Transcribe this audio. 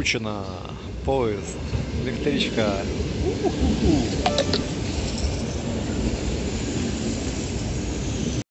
скучно поезд электричка